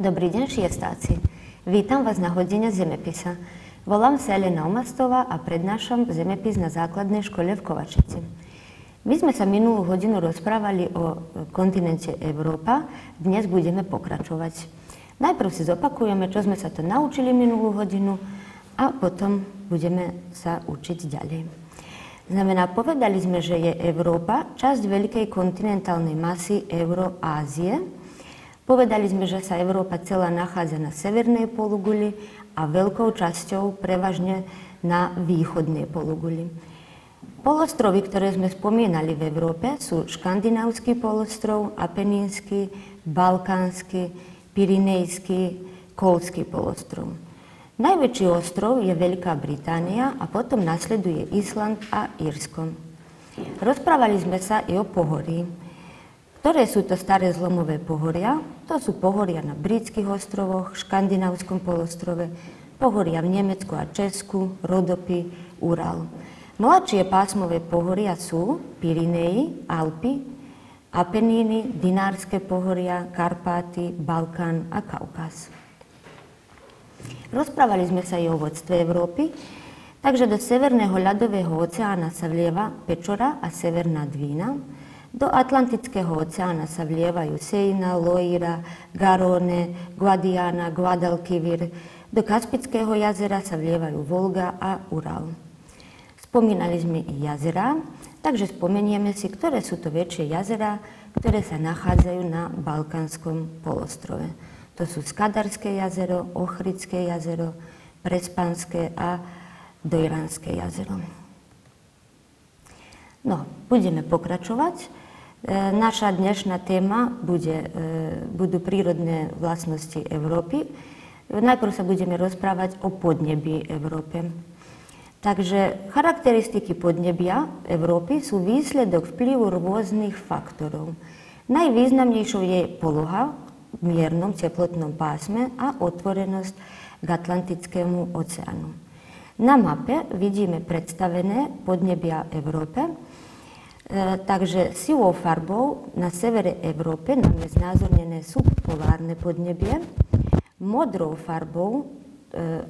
Dobrý deň, šiestáci. Vítam vás na hodine zemepisa. Volám sa Elena Omastová a prednášam zemepis na základnej škole v Kovačici. My sme sa minulú hodinu rozprávali o kontinente Európa, dnes budeme pokračovať. Najprv si zopakujeme, čo sme sa to naučili minulú hodinu a potom budeme sa učiť ďalej. Znamená, povedali sme, že je Európa časť veľkej kontinentálnej masy Euroázie, Povedali sme, že sa Európa celá nachádza na severnej poluguli a veľkou časťou prevažne na východnej poluguli. Polostrovy, ktoré sme spomínali v Európe, sú škandinávsky polostrov, apenínsky, balkánsky, pirinejský, kolský polostrov. Najväčší ostrov je Veľká Británia a potom nasleduje Island a Írsko. Rozprávali sme sa i o pohorí. Ktoré sú to staré zlomové pohoria? To sú pohoria na britských ostrovoch, škandinávskom polostrove, pohoria v Nemecku a Česku, Rodopy, Ural. Mladšie pásmové pohoria sú Pyrenei, Alpy, Apeníny, Dinárske pohoria, Karpáty, Balkán a Kaukaz. Rozprávali sme sa i o vodstve Európy, takže do Severného ľadového oceána sa vlieva Pečora a Severná Dvína, do Atlantického oceána sa vlievajú Sejna, Loira, Garone, Guadiana, Guadalquivir. Do Kaspického jazera sa vlievajú Volga a Ural. Spomínali sme i jazera, takže spomenieme si, ktoré sú to väčšie jazera, ktoré sa nachádzajú na Balkánskom polostrove. To sú Skadarské jazero, Ochrické jazero, Prespanské a Dojranské jazero. No, budeme pokračovať. E, naša dnešná téma bude, e, budú prírodné vlastnosti Európy. Najprv sa budeme rozprávať o podnebí Európe. Takže charakteristiky podnebia Európy sú výsledok vplyvu rôznych faktorov. Najvýznamnejšou je poloha v miernom teplotnom pásme a otvorenosť k Atlantickému oceánu. Na mape vidíme predstavené podnebia Európe, E, takže sivou farbou na severe Európy nám je znázornené subpolárne podnebie, modrou farbou e,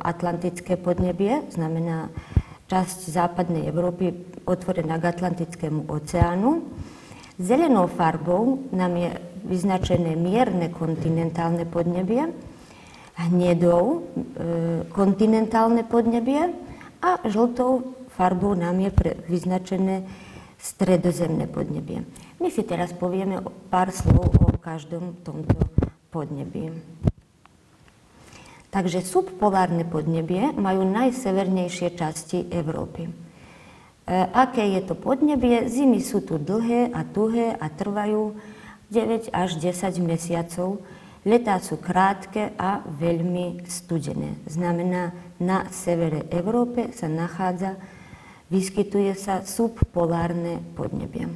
atlantické podnebie, znamená časť západnej Európy otvorená k Atlantickému oceánu. Zelenou farbou nám je vyznačené mierne kontinentálne podnebie, hnedou e, kontinentálne podnebie a žltou farbou nám je vyznačené stredozemné podnebie. My si teraz povieme pár slov o každom tomto podnebí. Takže subpolárne podnebie majú najsevernejšie časti Európy. E, aké je to podnebie? Zimy sú tu dlhé a tuhé a trvajú 9 až 10 mesiacov. Letá sú krátke a veľmi studené. Znamená, na severe Európy sa nachádza vyskytuje sa subpolárne podnebie.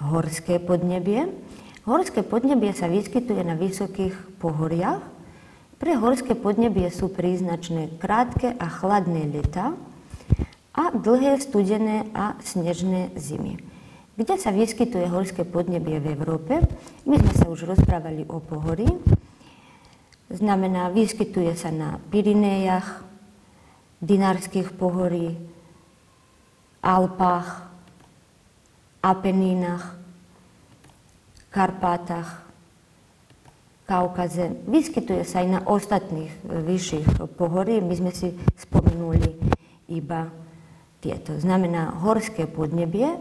Horské podnebie. Horské podnebie sa vyskytuje na vysokých pohoriach. Pre horské podnebie sú príznačné krátke a chladné leta a dlhé studené a snežné zimy. Kde sa vyskytuje horské podnebie v Európe? My sme sa už rozprávali o pohorí. Znamená, vyskytuje sa na Pyrenéjach, Dinárskych pohorí, Alpách, Apenínach, Karpátach, Kaukaze. Vyskytuje sa aj na ostatných vyšších pohorí. My sme si spomenuli iba tieto. Znamená horské podnebie, e,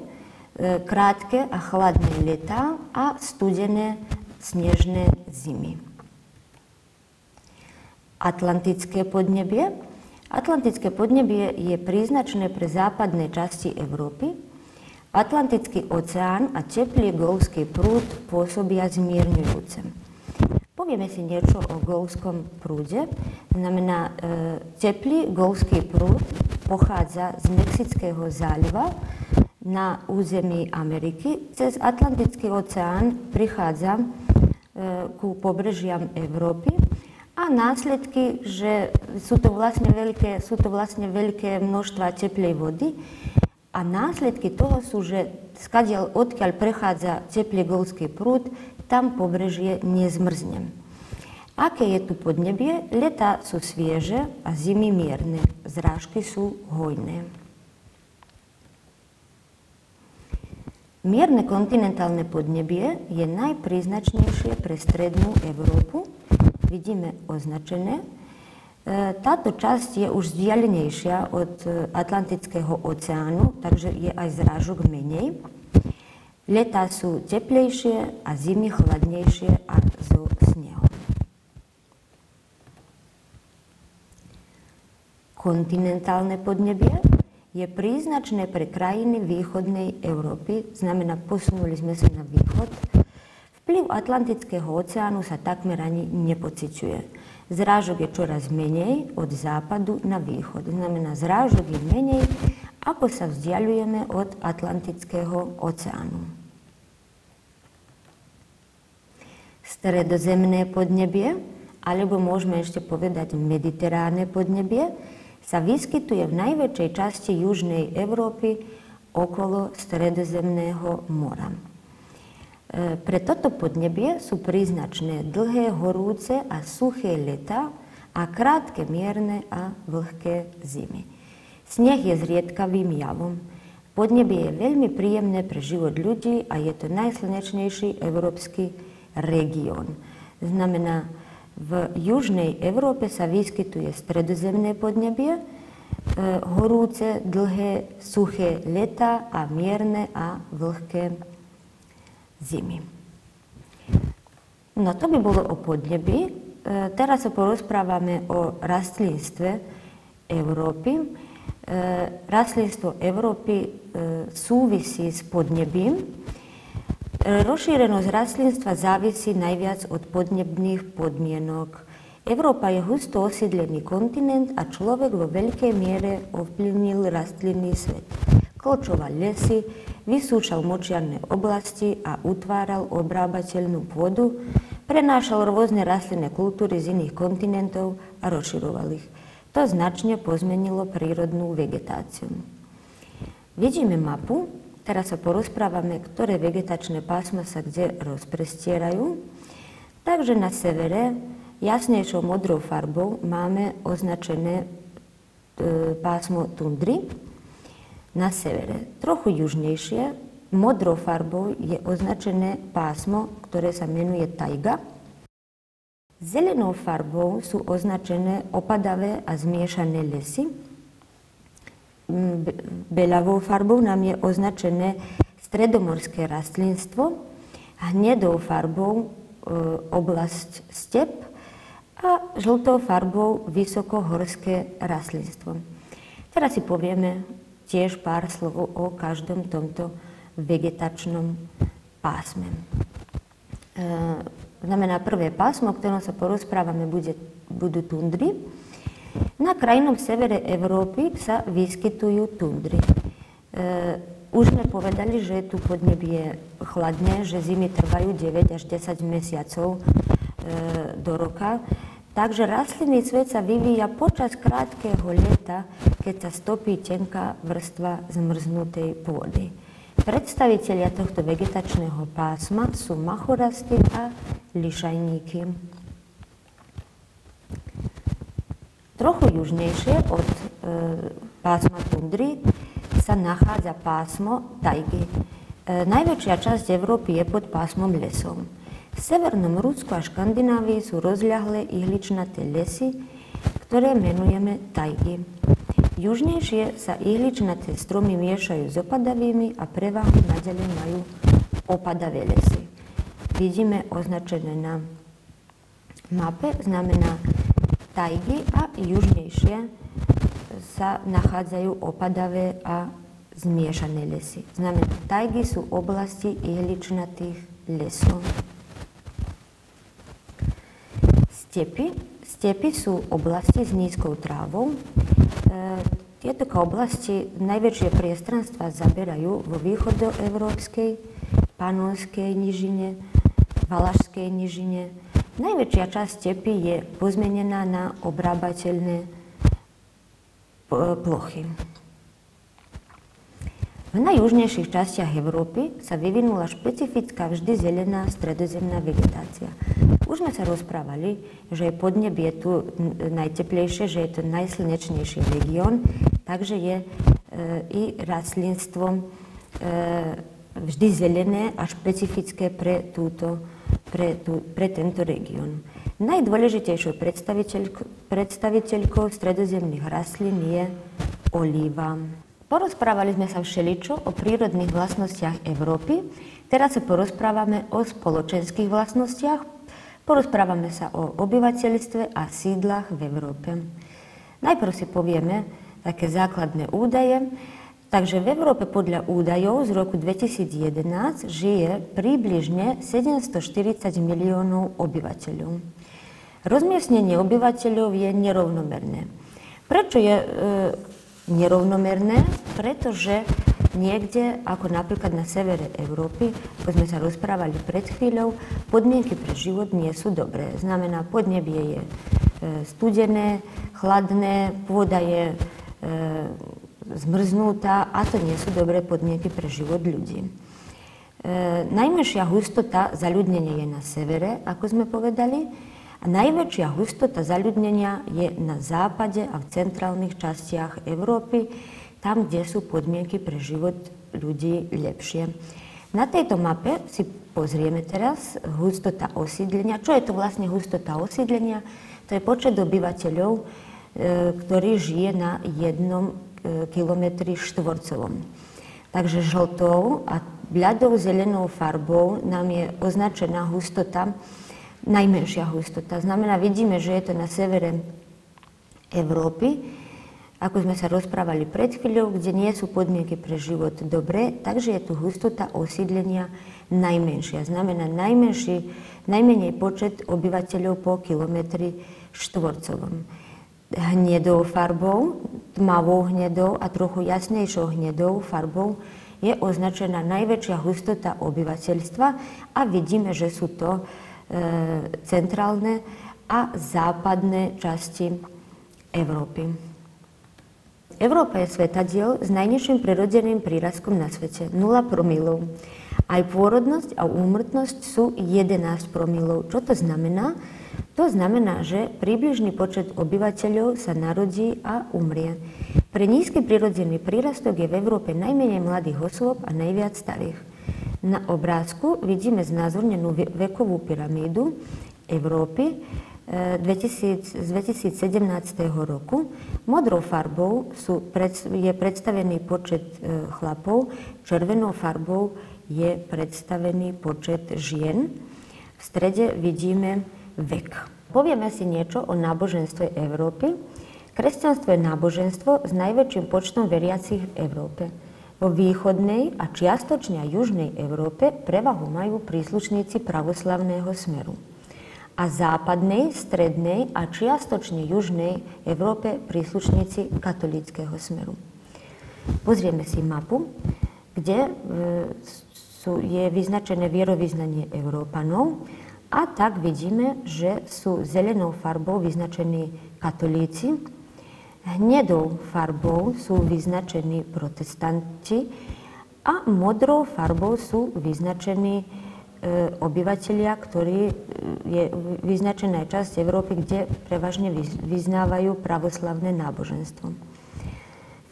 krátke a chladné leta a studené snežné zimy. Atlantické podnebie Atlantické podnebie je príznačné pre západné časti Európy. Atlantický oceán a teplý golfský prúd pôsobia zmierňujúce. Povieme si niečo o golfskom prúde. Znamená, e, teplý golfský prúd pochádza z Mexického záliva na území Ameriky. Cez Atlantický oceán prichádza e, ku pobrežiam Európy a následky, že sú to vlastne veľké, sú to vlastne veľké množstva teplej vody a následky toho sú, že skadiaľ, odkiaľ prechádza teplý golský prúd, tam pobrežie nezmrzne. Aké je tu podnebie? Leta sú svieže a zimy mierne. Zrážky sú hojné. Mierne kontinentálne podnebie je najpríznačnejšie pre strednú Európu. Označené. E, táto časť je už vzdialenejšia od Atlantického oceánu, takže je aj zrážok menej. Leta sú teplejšie a zimy chladnejšie a so snehom. Kontinentálne podnebie je príznačné pre krajiny východnej Európy, znamená posunuli sme sa na východ. Vplyv Atlantického oceánu sa takmer ani nepociťuje. Zrážok je čoraz menej od západu na východ. Znamená, zrážok je menej, ako sa vzdialujeme od Atlantického oceánu. Stredozemné podnebie, alebo môžeme ešte povedať mediteránne podnebie, sa vyskytuje v najväčšej časti južnej Európy okolo Stredozemného mora. E, pre toto podnebie sú príznačné dlhé, horúce a suché leta a krátke, mierne a vlhké zimy. Sneh je zriedkavým javom. Podnebie je veľmi príjemné pre život ľudí a je to najslnečnejší európsky región. Znamená, v južnej Európe sa vyskytuje stredozemné podnebie, e, horúce, dlhé, suché leta a mierne a vlhké zimy. No to by bolo o podnebi. E, teraz sa porozprávame o rastlinstve Európy. E, rastlinstvo Európy súvisí s podnebím. Rozšírenosť rastlinstva závisí najviac od podnebných podmienok. Európa je husto osídlený kontinent a človek vo veľkej miere ovplyvnil rastlinný svet. Kločoval lesy, vysúšal močiarné oblasti a utváral obrábateľnú pôdu, prenášal rôzne rastlinné kultúry z iných kontinentov a rozširoval ich. To značne pozmenilo prírodnú vegetáciu. Vidíme mapu, Teraz sa porozprávame, ktoré vegetačné pásma sa kde rozprestierajú. Takže na severe jasnejšou modrou farbou máme označené e, pásmo tundry na severe. Trochu južnejšie modrou farbou je označené pásmo, ktoré sa menuje tajga. Zelenou farbou sú označené opadavé a zmiešané lesy beľavou farbou nám je označené stredomorské rastlinstvo, hnedou farbou e, oblasť step a žltou farbou vysokohorské rastlinstvo. Teraz si povieme tiež pár slov o každom tomto vegetačnom pásme. E, znamená, prvé pásmo, o ktorom sa porozprávame, bude, budú tundry. Na krajnom severe Európy sa vyskytujú tundry. E, už sme povedali, že tu podnebie chladné, že zimy trvajú 9 až 10 mesiacov e, do roka. Takže rastlinný svet sa vyvíja počas krátkeho leta, keď sa stopí tenká vrstva zmrznutej pôdy. Predstavitelia tohto vegetačného pásma sú machorasty a lišajníky. Trochu južnejšie od e, pásma tundry sa nachádza pásmo tajgy. E, najväčšia časť Európy je pod pásmom lesov. V severnom Rusku a Škandinávii sú rozľahlé ihličnaté lesy, ktoré menujeme tajgy. Južnejšie sa ihličnaté stromy miešajú s opadavými a prevahu naďalej majú opadavé lesy. Vidíme označené na mape, znamená tajgy a južnejšie sa nachádzajú opadavé a zmiešané lesy. Znamená, tajgy sú oblasti ihličnatých lesov. Stepy. Stepy sú oblasti s nízkou trávou. E, tieto oblasti najväčšie priestranstva zaberajú vo východoeurópskej, panonskej nižine, valašskej nižine, Najväčšia časť stepy je pozmenená na obrábateľné plochy. V najjužnejších častiach Európy sa vyvinula špecifická vždy zelená stredozemná vegetácia. Už sme sa rozprávali, že je podnebie tu najteplejšie, že je to najslnečnejší región, takže je e, i rastlinstvo e, vždy zelené a špecifické pre, túto, pre, tú, pre tento región. Najdôležitejšou predstaviteľkou, predstaviteľkou stredozemných rastlín je olíva. Porozprávali sme sa všeličo o prírodných vlastnostiach Európy. Teraz sa porozprávame o spoločenských vlastnostiach. Porozprávame sa o obyvateľstve a sídlach v Európe. Najprv si povieme také základné údaje. Takže v Európe podľa údajov z roku 2011 žije približne 740 miliónov obyvateľov. Rozmiestnenie obyvateľov je nerovnomerné. Prečo je e, nerovnomerné, pretože niekde, ako napríklad na severe Európy, ako sme sa rozprávali pred chvíľou, podmienky pre život nie sú dobré. Znamená, podnebie je e, studené, chladné, pôda je e, zmrznutá a to nie sú dobré podmienky pre život ľudí. E, najmenšia hustota zaľudnenia je na severe, ako sme povedali, a najväčšia hustota zaľudnenia je na západe a v centrálnych častiach Európy, tam, kde sú podmienky pre život ľudí lepšie. Na tejto mape si pozrieme teraz hustota osídlenia. Čo je to vlastne hustota osídlenia? To je počet obyvateľov, e, ktorý žije na jednom e, kilometri štvorcovom. Takže žltou a bľadou zelenou farbou nám je označená hustota najmenšia hustota. Znamená, vidíme, že je to na severe Európy, ako sme sa rozprávali pred chvíľou, kde nie sú podmienky pre život dobré, takže je tu hustota osídlenia najmenšia. Znamená najmenší, najmenej počet obyvateľov po kilometri štvorcovom. Hnedou farbou, tmavou hnedou a trochu jasnejšou hnedou farbou je označená najväčšia hustota obyvateľstva a vidíme, že sú to centrálne a západné časti Európy. Európa je svetadiel s najnižším prirodzeným prírastkom na svete, 0 promilov. Aj pôrodnosť a úmrtnosť sú 11 promilov. Čo to znamená? To znamená, že približný počet obyvateľov sa narodí a umrie. Pre nízky prirodzený prírastok je v Európe najmenej mladých osôb a najviac starých. Na obrázku vidíme znázornenú vekovú pyramídu Európy 2000, z 2017 roku. Modrou farbou sú, je predstavený počet e, chlapov, červenou farbou je predstavený počet žien. V strede vidíme vek. Povieme si niečo o náboženstve Európy. Kresťanstvo je náboženstvo s najväčším počtom veriacich v Európe. Vo východnej a čiastočne južnej Európe prevahu majú príslušníci pravoslavného smeru. A západnej, strednej a čiastočne južnej Európe príslušníci katolíckého smeru. Pozrieme si mapu, kde e, sú, je vyznačené vierovýznanie Európanov a tak vidíme, že sú zelenou farbou vyznačení katolíci, Hnedou farbou sú vyznačení protestanti a modrou farbou sú vyznačení e, obyvateľia, ktorí e, je vyznačená časť Európy, kde prevažne vyznávajú pravoslavné náboženstvo.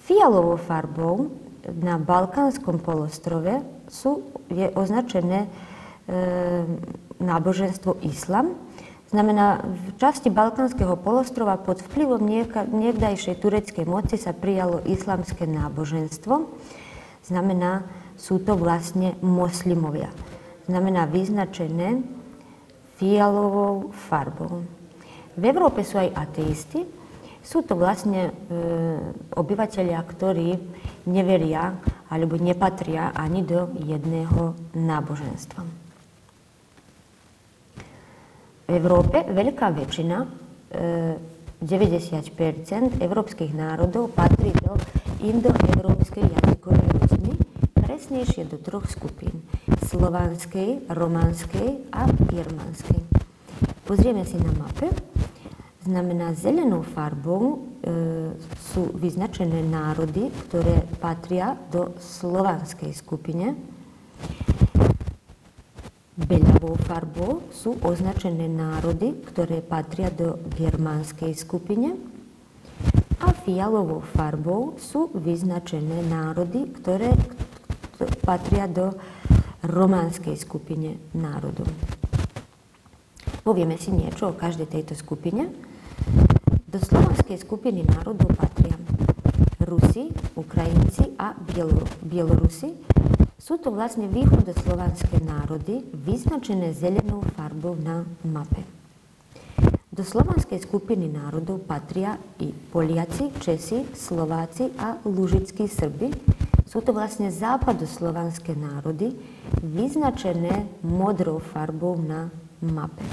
Fialovou farbou na Balkánskom polostrove sú, je označené e, náboženstvo islam, Znamená, v časti Balkánskeho polostrova pod vplyvom niekdajšej tureckej moci sa prijalo islamské náboženstvo. Znamená, sú to vlastne moslimovia. Znamená vyznačené fialovou farbou. V Európe sú aj ateisti. Sú to vlastne e, obyvateľia, ktorí neveria alebo nepatria ani do jedného náboženstva. V Európe veľká väčšina, 90 e, európskych národov patrí do indoeurópskej jazykovej rodiny, presnejšie do troch skupín. Slovanskej, romanskej a germanskej. Pozrieme si na mape. znamená zelenou farbou e, sú vyznačené národy, ktoré patria do slovanskej skupine. Beľavou farbou sú označené národy, ktoré patria do germánskej skupine. A fialovou farbou sú vyznačené národy, ktoré patria do románskej skupine národov. Povieme si niečo o každej tejto skupine. Do slovanskej skupiny národov patria Rusi, Ukrajinci a Bielorusi. Sú to vlastne východoslovanské národy, vyznačené zelenou farbou na mape. Do slovanskej skupiny národov patria i Poliaci, Česi, Slováci a Lužickí Srby. Sú to vlastne západoslovanské národy, vyznačené modrou farbou na mape.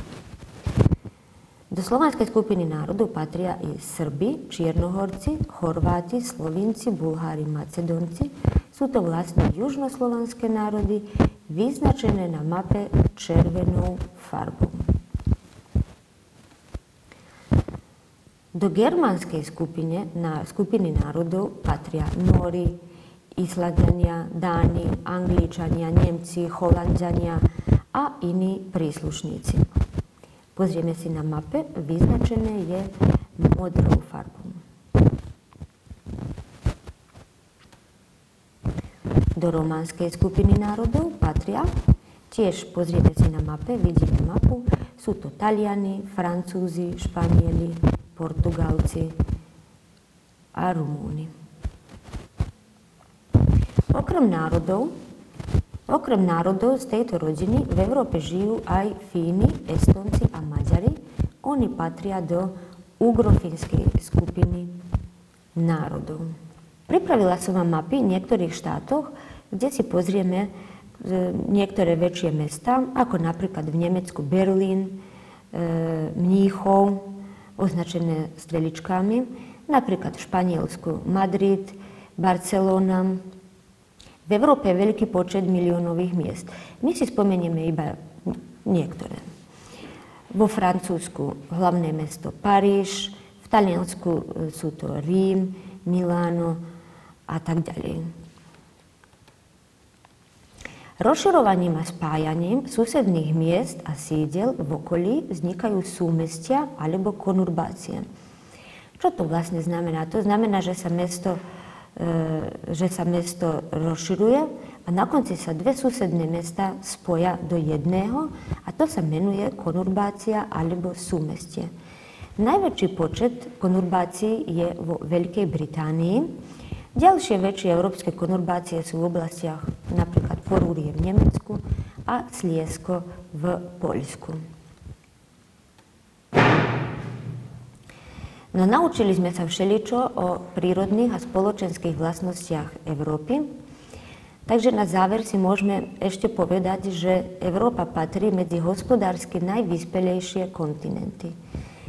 Do slovanskej skupiny národov patria i Srbi, Čiernohorci, Chorváti, Slovinci, Bulhári, Macedonci. su to vlasno južnoslovanske narodi viznačene na mape Červenu farbom. Do germanske skupine, na skupini narodu patrija Nori, Islandjanja, Dani, Angličanja, Njemci, Holandjanja, a ini prislušnici. Pozrijeme si na mape, viznačene je modrou farbom. Do románskej skupiny národov patria, tiež pozrieme si na mape, vidíme mapu, sú to Taliani, Francúzi, Španieli, Portugalci a Rumúni. Okrem národov Okrem národov z tejto rodiny v Európe žijú aj Fíni, Estonci a Maďari. Oni patria do ugrofínskej skupiny národov. Pripravila som vám mapy niektorých štátoch, kde si pozrieme e, niektoré väčšie mesta, ako napríklad v Nemecku Berlín, e, Mníchov, označené streličkami, napríklad v Španielsku Madrid, Barcelona, v Európe je veľký počet miliónových miest. My si spomenieme iba niektoré. Vo Francúzsku hlavné mesto Paríž, v Taliansku e, sú to Rím, Miláno a tak ďalej. Rozširovaním a spájaním susedných miest a sídel v okolí vznikajú súmestia alebo konurbácie. Čo to vlastne znamená? To znamená, že sa mesto E, že sa mesto rozširuje a na konci sa dve susedné mesta spoja do jedného a to sa menuje konurbácia alebo súmestie. Najväčší počet konurbácií je vo Veľkej Británii. Ďalšie väčšie európske konurbácie sú v oblastiach napríklad Porúrie v Nemecku a Sliesko v Poľsku. No naučili sme sa všeličo o prírodných a spoločenských vlastnostiach Európy. Takže na záver si môžeme ešte povedať, že Európa patrí medzi hospodársky najvyspelejšie kontinenty.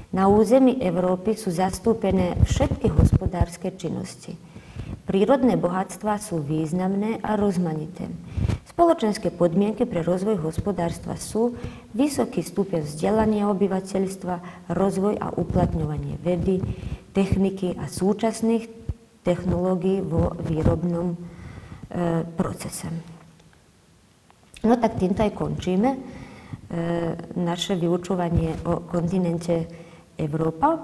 Na území Európy sú zastúpené všetky hospodárske činnosti. Prírodné bohatstva sú významné a rozmanité. Spoločenské podmienky pre rozvoj hospodárstva sú vysoký stupeň vzdelania obyvateľstva, rozvoj a uplatňovanie vedy, techniky a súčasných technológií vo výrobnom e, procese. No tak týmto aj končíme e, naše vyučovanie o kontinente Európa.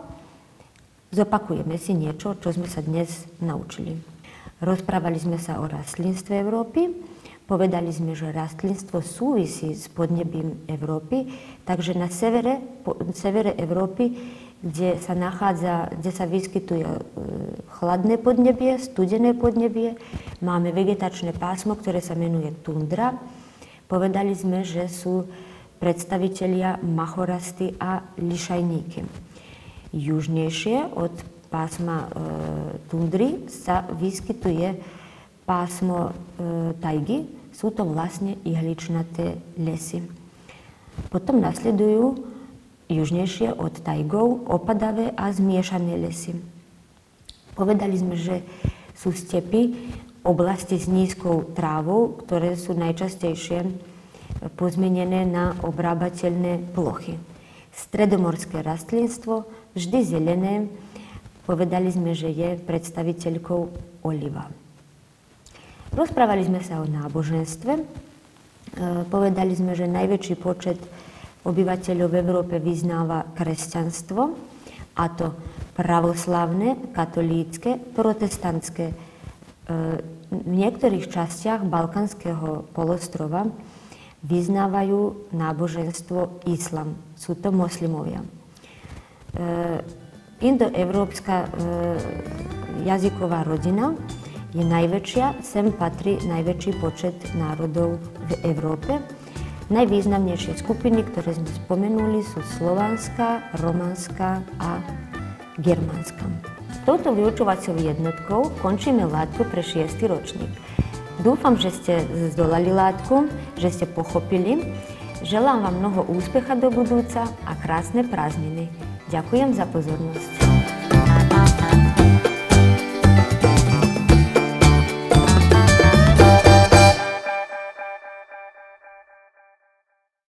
Zopakujeme si niečo, čo sme sa dnes naučili. Rozprávali sme sa o rastlinstve Európy, Povedali sme, že rastlinstvo súvisí s podnebím Európy, takže na severe, po, severe Európy, kde sa nachádza, kde sa vyskytuje e, chladné podnebie, studené podnebie, máme vegetačné pásmo, ktoré sa menuje tundra. Povedali sme, že sú predstavitelia machorasty a lišajníky. Južnejšie od pásma e, tundry sa vyskytuje pásmo e, tajgy, sú to vlastne ihličnaté lesy. Potom nasledujú južnejšie od tajgov opadavé a zmiešané lesy. Povedali sme, že sú stepy oblasti s nízkou trávou, ktoré sú najčastejšie pozmenené na obrábateľné plochy. Stredomorské rastlinstvo vždy zelené. Povedali sme, že je predstaviteľkou oliva. Rozprávali sme sa o náboženstve. E, povedali sme, že najväčší počet obyvateľov v Európe vyznáva kresťanstvo, a to pravoslavné, katolícke, protestantské. E, v niektorých častiach Balkánskeho polostrova vyznávajú náboženstvo islam. Sú to moslimovia. E, indoevropská jazyková rodina je najväčšia, sem patrí najväčší počet národov v Európe. Najvýznamnejšie skupiny, ktoré sme spomenuli, sú slovanská, romanská a germánska. Touto vyučovacou jednotkou končíme látku pre šiestý ročník. Dúfam, že ste zdolali látku, že ste pochopili. Želám vám mnoho úspecha do budúca a krásne prázdniny. Ďakujem za pozornosť.